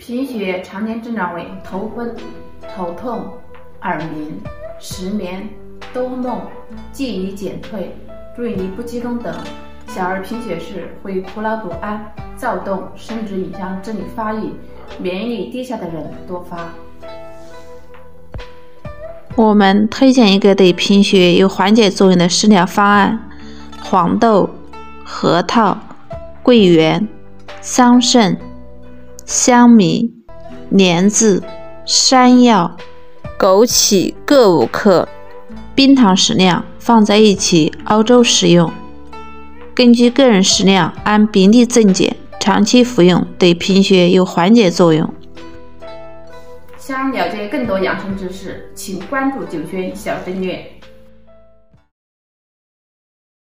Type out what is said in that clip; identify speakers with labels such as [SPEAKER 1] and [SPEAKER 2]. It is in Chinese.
[SPEAKER 1] 贫血常见症状为头昏、头痛、耳鸣、失眠、多梦、记忆减退、注意力不集中等。小儿贫血时会苦恼不安、躁动，甚至影响智力发育，免疫力低下的人多发。
[SPEAKER 2] 我们推荐一个对贫血有缓解作用的食疗方案：黄豆、核桃、桂圆、桑葚。香米、莲子、山药、枸杞各五克，冰糖适量，放在一起熬粥食用。根据个人食量按比例增减，长期服用对贫血有缓解作用。
[SPEAKER 1] 想了解更多养生知识，请关注“九轩小诊院”。